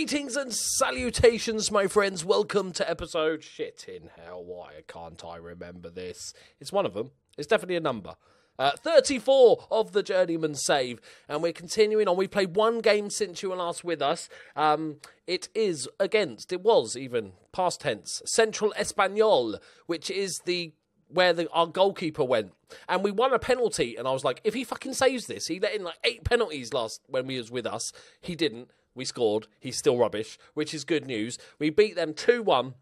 Greetings and salutations, my friends. Welcome to episode shit in hell. Why can't I remember this? It's one of them. It's definitely a number. Uh, 34 of the Journeyman save, and we're continuing on. We've played one game since you were last with us. Um, it is against, it was even past tense, Central Espanol, which is the where the, our goalkeeper went, and we won a penalty. And I was like, if he fucking saves this, he let in like eight penalties last when we was with us. He didn't. We scored. He's still rubbish, which is good news. We beat them two one.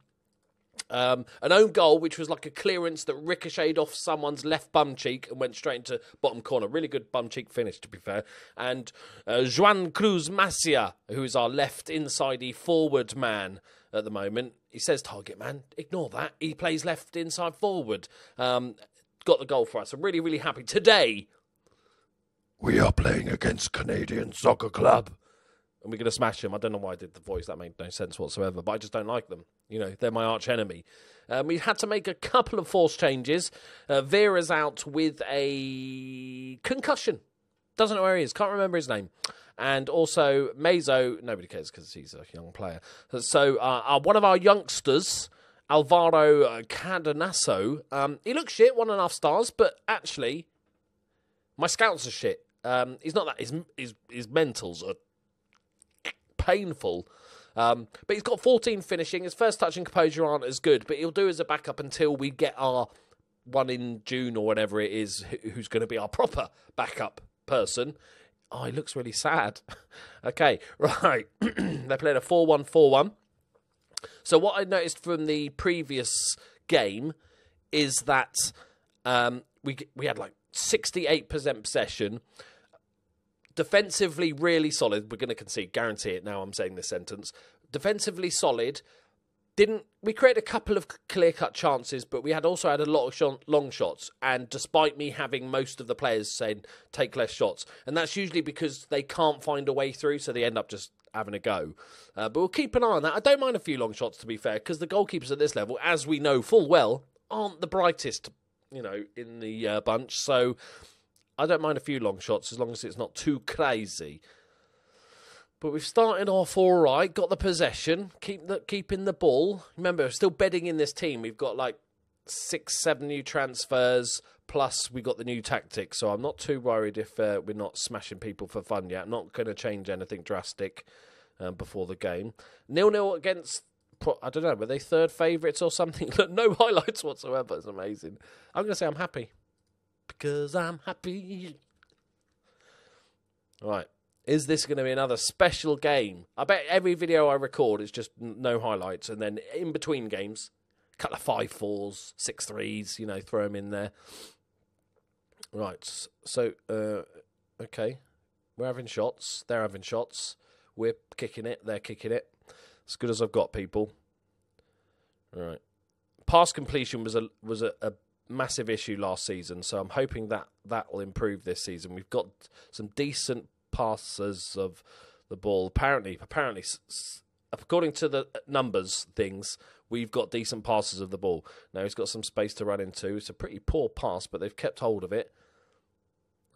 Um, an own goal, which was like a clearance that ricocheted off someone's left bum cheek and went straight into bottom corner. Really good bum cheek finish, to be fair. And uh, Juan Cruz Macia, who is our left inside forward man at the moment, he says target man. Ignore that. He plays left inside forward. Um, got the goal for us. I'm really, really happy. Today, we are playing against Canadian Soccer Club. And we're going to smash them. I don't know why I did the voice. That made no sense whatsoever. But I just don't like them. You know, they're my arch enemy. Um, we had to make a couple of force changes. Uh, Vera's out with a concussion. Doesn't know where he is. Can't remember his name. And also Mezo, nobody cares because he's a young player. So uh, uh, one of our youngsters, Alvaro Cadanasso, um, he looks shit, one and a half stars, but actually, my scouts are shit. Um, he's not that. His his his mentals are painful. Um, but he's got 14 finishing. His first touch and composure aren't as good, but he'll do as a backup until we get our one in June or whatever it is, who's going to be our proper backup person. Oh, he looks really sad. okay, right. They're playing a 4 1 4 1. So, what I noticed from the previous game is that um, we we had like 68% possession defensively really solid. We're going to concede, guarantee it. Now I'm saying this sentence. Defensively solid. Didn't we create a couple of clear cut chances, but we had also had a lot of sh- long shots. And despite me having most of the players saying take less shots, and that's usually because they can't find a way through, so they end up just having a go. Uh, but we'll keep an eye on that. I don't mind a few long shots, to be fair, because the goalkeepers at this level, as we know full well, aren't the brightest, you know, in the uh, bunch. So I don't mind a few long shots as long as it's not too crazy. But we've started off all right, got the possession, keep the, keeping the ball. Remember, we're still bedding in this team. We've got like six, seven new transfers, plus we got the new tactics. So I'm not too worried if uh, we're not smashing people for fun yet. I'm not going to change anything drastic um, before the game. Nil nil against. I don't know, were they third favourites or something? no highlights whatsoever. It's amazing. I'm going to say I'm happy because I'm happy. Right. Is this going to be another special game? I bet every video I record is just no highlights, and then in between games, a couple of five fours, six threes, you know, throw them in there. Right. So, uh, okay. We're having shots. They're having shots. We're kicking it. They're kicking it. As good as I've got, people. Right. Pass completion was a was a, a massive issue last season, so I'm hoping that that will improve this season. We've got some decent passes of the ball. Apparently, apparently, according to the numbers things, we've got decent passes of the ball. Now he's got some space to run into. It's a pretty poor pass, but they've kept hold of it.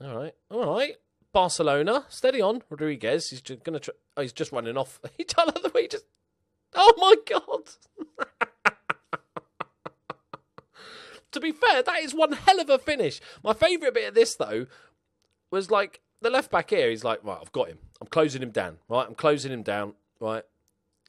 All right, all right. Barcelona, steady on. Rodriguez, he's just gonna. Try, oh, he's just running off. He the way he just. Oh my god! to be fair, that is one hell of a finish. My favourite bit of this, though, was like the left back here. He's like, right, I've got him. I'm closing him down. Right, I'm closing him down. Right,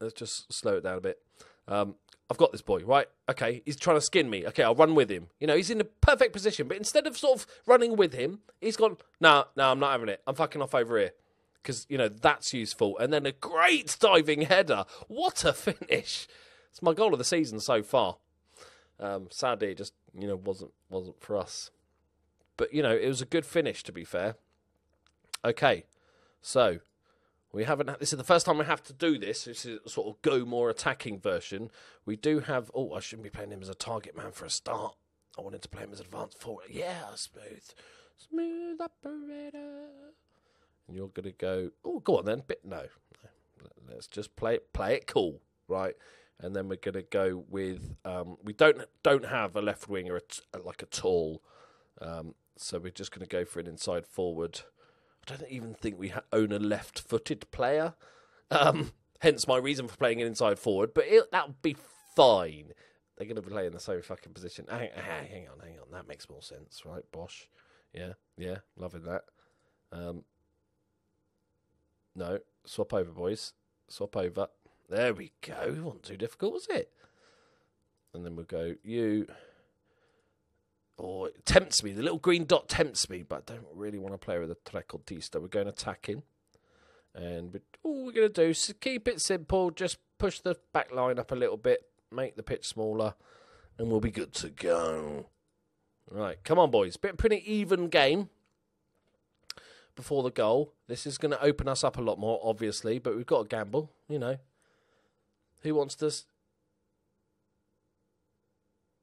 let's just slow it down a bit. Um, I've got this boy. Right, okay. He's trying to skin me. Okay, I'll run with him. You know, he's in the perfect position. But instead of sort of running with him, he's gone. No, no, I'm not having it. I'm fucking off over here because you know that's useful. And then a great diving header. What a finish! It's my goal of the season so far. Um, sadly, it just you know wasn't wasn't for us. But you know, it was a good finish. To be fair. Okay, so we haven't. This is the first time we have to do this. This is sort of go more attacking version. We do have. Oh, I shouldn't be playing him as a target man for a start. I wanted to play him as advanced forward. Yeah, smooth, smooth operator. And you're gonna go. Oh, go on then. Bit no. Let's just play it. Play it cool, right? And then we're going to go with um, we don't don't have a left winger at, like at all, um, so we're just going to go for an inside forward. I don't even think we ha- own a left-footed player. Um, Hence my reason for playing an inside forward. But it, that would be fine. They're going to be playing the same fucking position. Hang, hang on, hang on. That makes more sense, right? Bosh. Yeah, yeah, loving that. Um, no, swap over, boys. Swap over. There we go. It wasn't too difficult, was it? And then we'll go you. Oh, it tempts me. The little green dot tempts me, but I don't really want to play with a trequartista. We're going attacking. And we, all we're going to do is keep it simple. Just push the back line up a little bit, make the pitch smaller, and we'll be good to go. Right, come on, boys. Bit pretty even game before the goal. This is going to open us up a lot more, obviously, but we've got to gamble, you know. Who wants to.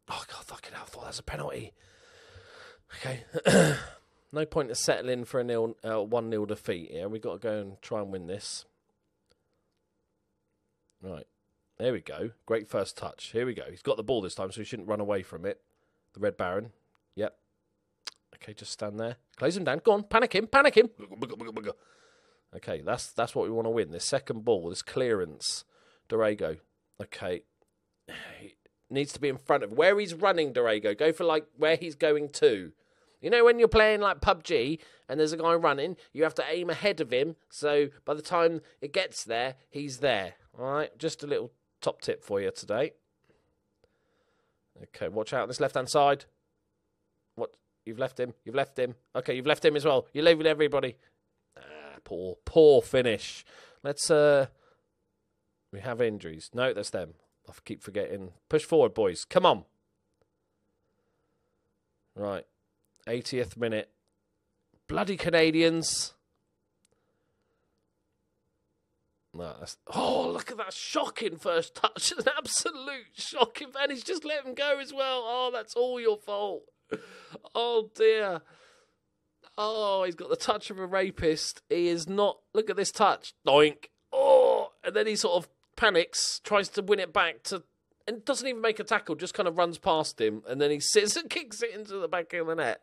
Oh, God, fucking hell, I thought that was a penalty. Okay. no point to settling for a nil, uh, 1 0 defeat here. We've got to go and try and win this. Right. There we go. Great first touch. Here we go. He's got the ball this time, so he shouldn't run away from it. The Red Baron. Yep. Okay, just stand there. Close him down. Go on. Panic him. Panic him. Okay, that's that's what we want to win. This second ball, this clearance. Dorego. Okay. Needs to be in front of where he's running, Dorego. Go for like where he's going to. You know when you're playing like PUBG and there's a guy running, you have to aim ahead of him so by the time it gets there, he's there. Alright? Just a little top tip for you today. Okay, watch out on this left hand side. What you've left him. You've left him. Okay, you've left him as well. You're leaving everybody. Ah, poor, poor finish. Let's uh we have injuries. No, that's them. I keep forgetting. Push forward, boys. Come on. Right. 80th minute. Bloody Canadians. No, oh, look at that shocking first touch. An absolute shocking. And he's just let him go as well. Oh, that's all your fault. Oh, dear. Oh, he's got the touch of a rapist. He is not. Look at this touch. Doink. Oh, and then he sort of panics, tries to win it back to, and doesn't even make a tackle, just kind of runs past him, and then he sits and kicks it into the back of the net.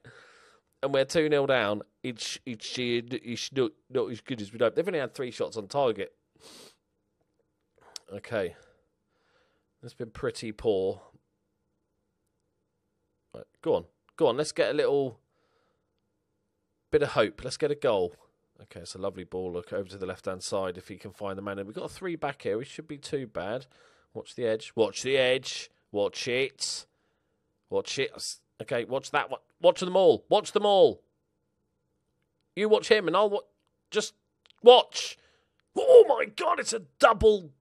And we're 2 0 down. It's, it's, it's not, not as good as we hope. They've only had three shots on target. Okay. It's been pretty poor. Right, go on. Go on. Let's get a little bit of hope. Let's get a goal. Okay, it's a lovely ball. Look over to the left hand side if he can find the man. We've got a three back here. We should be too bad. Watch the edge. Watch the edge. Watch it. Watch it. Okay, watch that. One. Watch them all. Watch them all. You watch him, and I'll wa- just watch. Oh my god! It's a double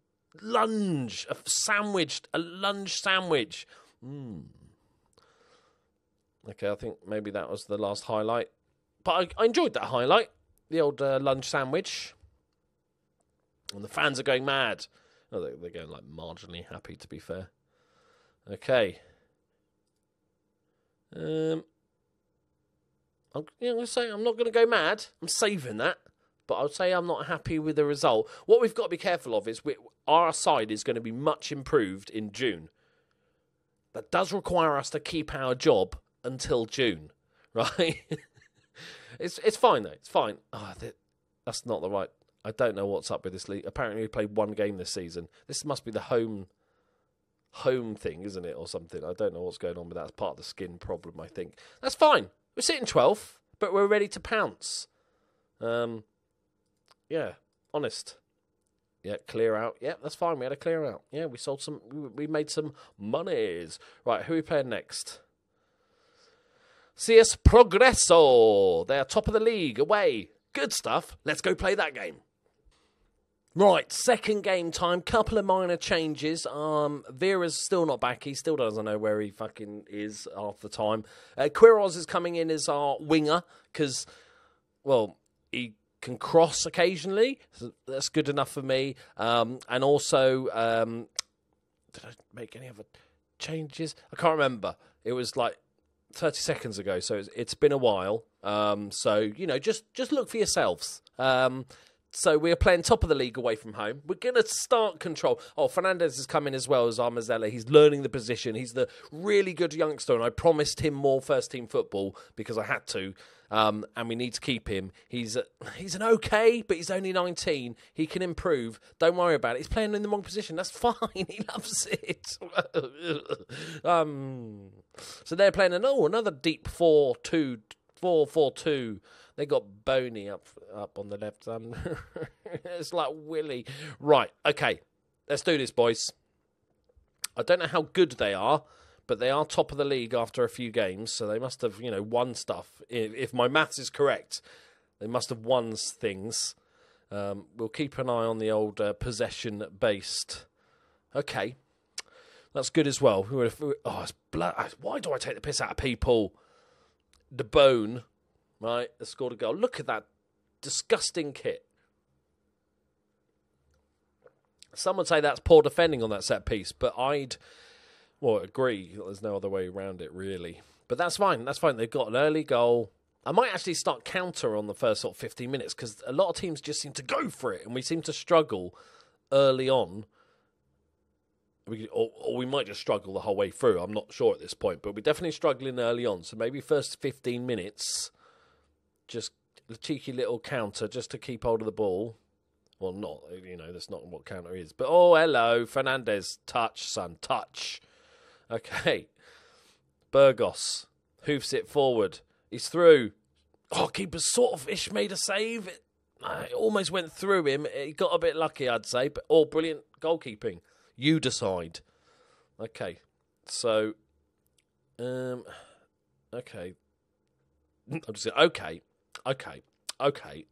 lunge, a sandwich, a lunge sandwich. Mm. Okay, I think maybe that was the last highlight, but I, I enjoyed that highlight the old uh, lunch sandwich. And the fans are going mad. Oh, they're, going like marginally happy, to be fair. Okay. Um, I'm, you know, I'm say I'm not going to go mad. I'm saving that, but I'll say I'm not happy with the result. What we've got to be careful of is we, our side is going to be much improved in June. That does require us to keep our job until June, right? It's it's fine though. It's fine. Oh, that's not the right. I don't know what's up with this league. Apparently, we played one game this season. This must be the home home thing, isn't it, or something? I don't know what's going on with that. It's part of the skin problem, I think. That's fine. We're sitting 12th, but we're ready to pounce. Um, yeah, honest. Yeah, clear out. Yeah, that's fine. We had a clear out. Yeah, we sold some. We made some monies. Right, who are we playing next? CS Progreso. They're top of the league away. Good stuff. Let's go play that game. Right, second game time. Couple of minor changes. Um, Vera's still not back. He still doesn't know where he fucking is half the time. Uh, Quiroz is coming in as our winger because, well, he can cross occasionally. So that's good enough for me. Um, and also, um, did I make any other changes? I can't remember. It was like 30 seconds ago, so it's, it's been a while. Um, so you know, just just look for yourselves. Um, So we're playing top of the league away from home. We're going to start control. Oh, Fernandez is coming as well as Armazella. He's learning the position. He's the really good youngster, and I promised him more first team football because I had to. Um, and we need to keep him. He's a, he's an okay, but he's only 19. He can improve. Don't worry about it. He's playing in the wrong position. That's fine. He loves it. um, so they're playing an oh another deep four two four four two. They got Boney up up on the left hand. it's like Willie. Right. Okay. Let's do this, boys. I don't know how good they are but they are top of the league after a few games, so they must have, you know, won stuff. If, if my maths is correct, they must have won things. Um, we'll keep an eye on the old uh, possession based. Okay, that's good as well. Oh, it's blood. Why do I take the piss out of people? The bone, right? They scored a goal. Look at that disgusting kit. Some would say that's poor defending on that set piece, but I'd well, agree. There's no other way around it, really. But that's fine. That's fine. They've got an early goal. I might actually start counter on the first sort of 15 minutes because a lot of teams just seem to go for it, and we seem to struggle early on. We, or, or, we might just struggle the whole way through. I'm not sure at this point, but we're definitely struggling early on. So maybe first 15 minutes, just a cheeky little counter just to keep hold of the ball. Well, not, you know, that's not what counter is. But oh, hello, Fernandez. Touch, son, touch. Okay. Burgos hoofs it forward. He's through. Oh, keeper sort of ish made a save. It, it almost went through him. He got a bit lucky, I'd say. But all oh, brilliant goalkeeping. You decide. Okay. So, um, okay. I'm just saying, okay, okay, okay.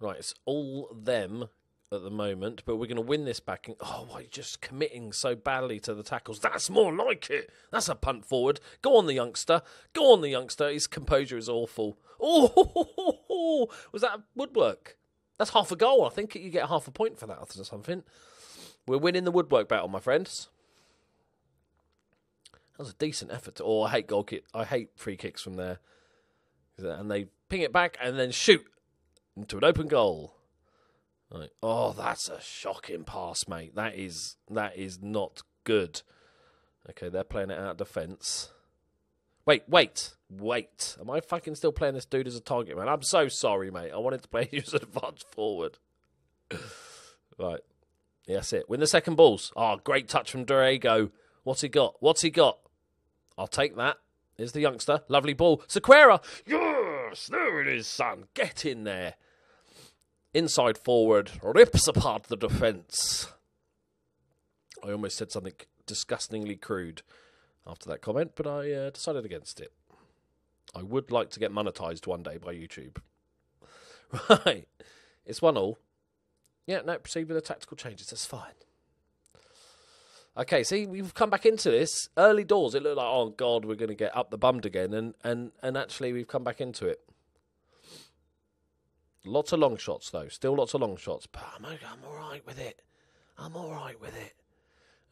Right, it's all them at the moment, but we're going to win this back. And, oh, why just committing so badly to the tackles? That's more like it. That's a punt forward. Go on, the youngster. Go on, the youngster. His composure is awful. Oh, was that woodwork? That's half a goal. I think you get half a point for that or something. We're winning the woodwork battle, my friends. That was a decent effort. oh, I hate goal kick. I hate free kicks from there. And they ping it back and then shoot into an open goal. Like, oh, that's a shocking pass, mate. That is that is not good. Okay, they're playing it out of defence. Wait, wait, wait. Am I fucking still playing this dude as a target man? I'm so sorry, mate. I wanted to play you as an advanced forward. right. Yeah, that's it. Win the second balls. Oh, great touch from Diego. What's he got? What's he got? I'll take that. Here's the youngster. Lovely ball. Sequeira. Yes, there it is, son. Get in there inside forward, rips apart the defence. I almost said something disgustingly crude after that comment, but I uh, decided against it. I would like to get monetized one day by YouTube. Right, it's one all. Yeah, no, proceed with the tactical changes. That's fine. Okay, see, we've come back into this early doors. It looked like, oh god, we're going to get up the bummed again, and and and actually, we've come back into it. Lots of long shots though. Still lots of long shots. But I'm, I'm all right with it. I'm all right with it.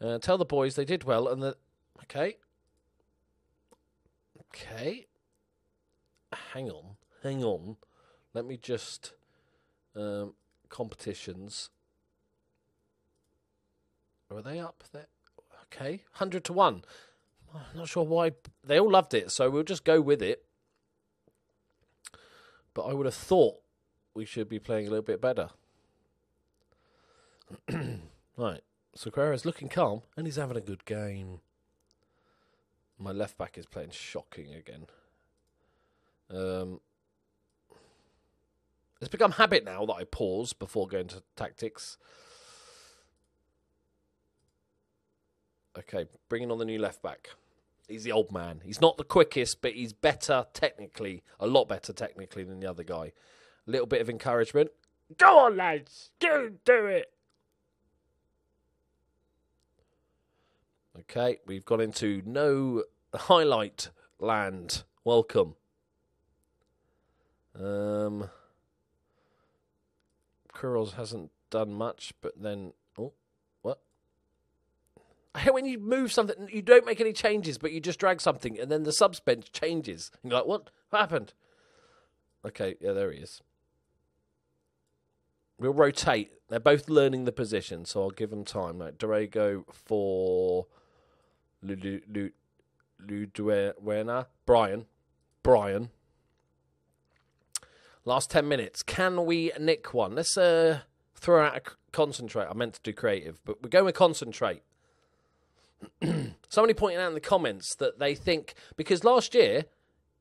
Uh, tell the boys they did well and that. Okay. Okay. Hang on. Hang on. Let me just. Um, competitions. Are they up there? Okay. 100 to 1. I'm not sure why. They all loved it, so we'll just go with it. But I would have thought we should be playing a little bit better. right. So is looking calm and he's having a good game. My left back is playing shocking again. Um, it's become habit now that I pause before going to tactics. Okay, bringing on the new left back. He's the old man. He's not the quickest, but he's better technically, a lot better technically than the other guy A little bit of encouragement. Go on, lads. Go do it. Okay, we've gone into no highlight land. Welcome. Um, Quiroz hasn't done much, but then oh, what? I hate when you move something, you don't make any changes, but you just drag something, and then the subs bench changes. And you're like, what? What happened? Okay, yeah, there he is. We'll rotate. They're both learning the position, so I'll give them time. Like Dorego for Luduena. Brian. Brian. Last 10 minutes. Can we nick one? Let's uh, throw out a concentrate. I meant to do creative, but we're going with concentrate. Somebody pointing out in the comments that they think because last year,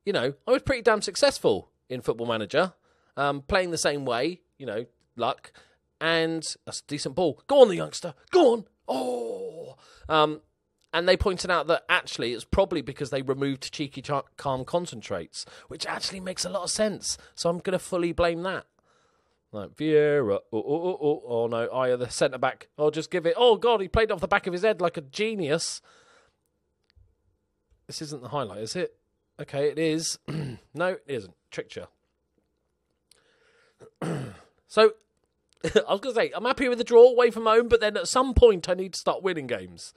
you know, I was pretty damn successful in Football Manager, um, playing the same way, you know, luck, and a decent ball. Go on, the youngster. Go on. Oh. Um, and they pointed out that actually it's probably because they removed cheeky calm concentrates, which actually makes a lot of sense. So I'm going to fully blame that. Like Vieira, oh, oh, oh, oh, oh no, Ajer the centre back. Oh, just give it. Oh God, he played off the back of his head like a genius. This isn't the highlight, is it? Okay, it is. no, it isn't. Tricked you. so, I was going to say, I'm happy with the draw away from home, but then at some point I need to start winning games.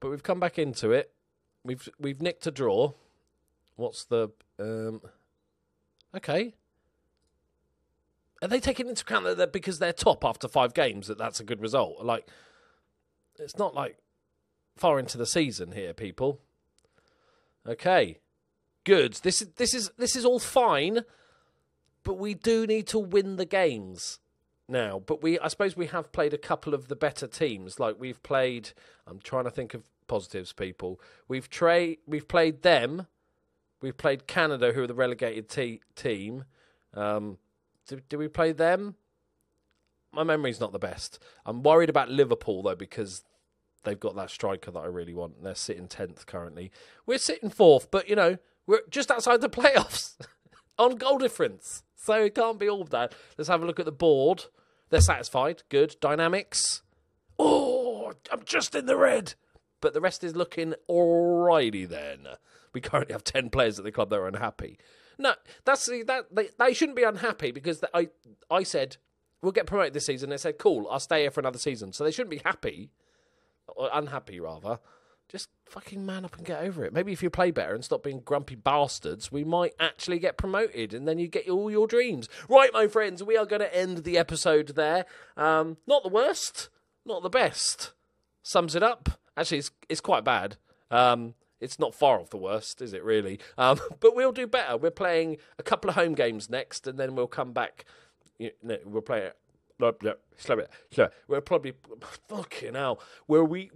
But we've come back into it. We've we've nicked a draw. What's the um? Okay, are they taking into account that because they're top after five games that that's a good result? Like, it's not like far into the season here, people. Okay, good. This is this is this is all fine, but we do need to win the games now. But we, I suppose, we have played a couple of the better teams. Like we've played. I'm trying to think of positives, people. We've tra- We've played them. We've played Canada, who are the relegated te- team. Um, do, do we play them? My memory's not the best. I'm worried about Liverpool though because they've got that striker that I really want. They're sitting tenth currently. We're sitting fourth, but you know we're just outside the playoffs on goal difference, so it can't be all bad. Let's have a look at the board. They're satisfied. Good dynamics. Oh, I'm just in the red, but the rest is looking alrighty. Then we currently have ten players at the club that are unhappy. No, that's that they, they shouldn't be unhappy because I I said we'll get promoted this season. They said cool, I'll stay here for another season. So they shouldn't be happy or unhappy rather. Just fucking man up and get over it. Maybe if you play better and stop being grumpy bastards, we might actually get promoted, and then you get all your dreams. Right, my friends, we are going to end the episode there. Um, not the worst, not the best. Sums it up. Actually, it's it's quite bad. Um, it's not far off the worst, is it really? Um, but we'll do better. We're playing a couple of home games next, and then we'll come back. You know, we'll play No, no, slow it, slow it. We're probably fucking hell. Where we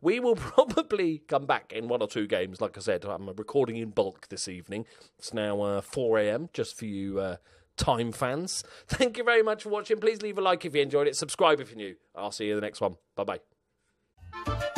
we will probably come back in one or two games. Like I said, I'm recording in bulk this evening. It's now uh, 4 a.m. Just for you uh, time fans. Thank you very much for watching. Please leave a like if you enjoyed it. Subscribe if you're new. I'll see you in the next one. Bye bye.